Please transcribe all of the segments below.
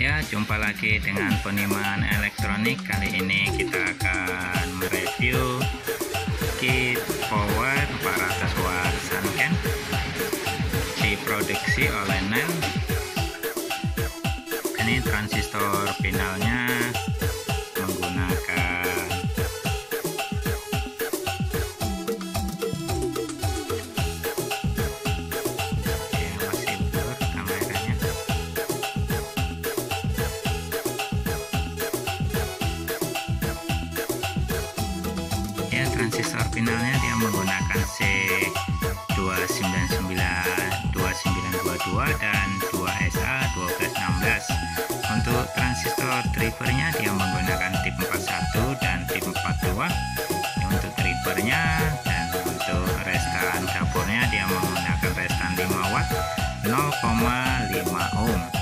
Ya, jumpa lagi dengan peniman elektronik. Kali ini kita akan mereview kit power 400 watt Sunken diproduksi oleh NEL. Ini transistor finalnya transistor finalnya dia menggunakan C299 2922 dan 2SA 1216 untuk transistor drivernya dia menggunakan tip 41 dan tip 42 untuk drivernya dan untuk restan dapurnya dia menggunakan restan 5 watt 0,5 ohm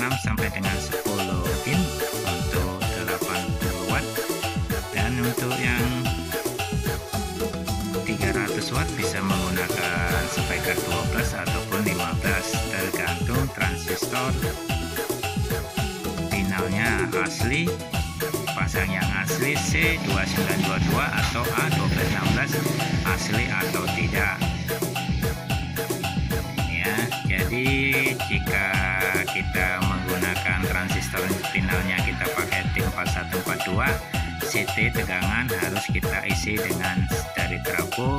6 sampai dengan 10 in untuk 80 watt dan untuk yang 300 watt bisa menggunakan speaker 12 ataupun 15 tergantung transistor finalnya asli pasang yang asli C2922 atau A1216 asli atau tidak. Ya. Jadi jika kita CT tegangan harus kita isi dengan dari trafo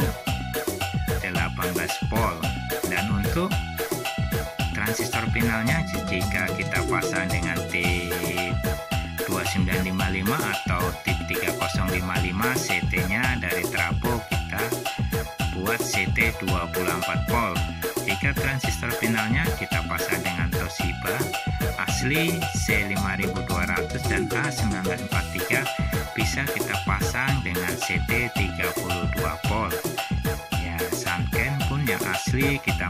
18 volt dan untuk transistor finalnya jika kita pasang dengan tip 2955 atau tip 3055 CT nya dari trafo kita buat CT 24 volt jika transistor finalnya kita pasang dengan Toshiba asli C5200 dan A943 bisa kita pasang dengan CT 32 volt. Ya Sanken pun yang asli kita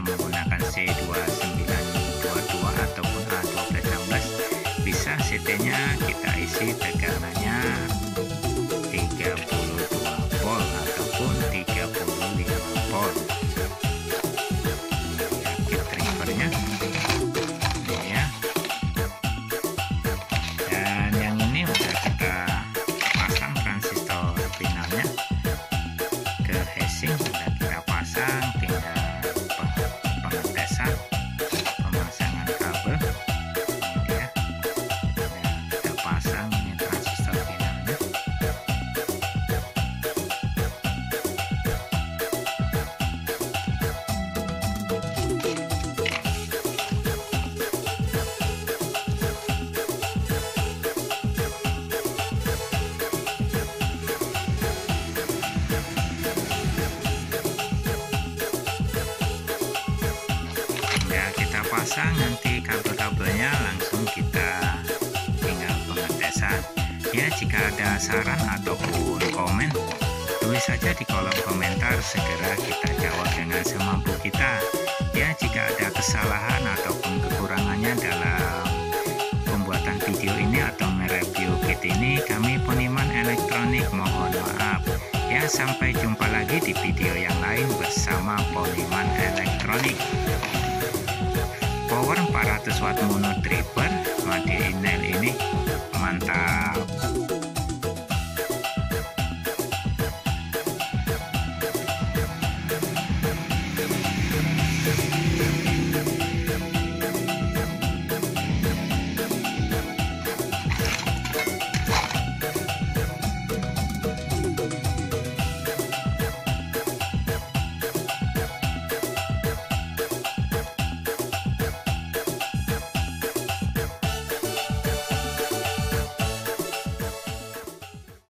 pasang nanti kabel-kabelnya langsung kita tinggal pengetesan. Ya jika ada saran ataupun komen tulis saja di kolom komentar. Segera kita jawab dengan semampu kita. Ya jika ada kesalahan ataupun kekurangannya dalam pembuatan video ini atau mereview kit ini kami peniman elektronik mohon maaf. Ya sampai jumpa lagi di video yang lain bersama poniman elektronik power 400 watt mono tripper made in ini mantap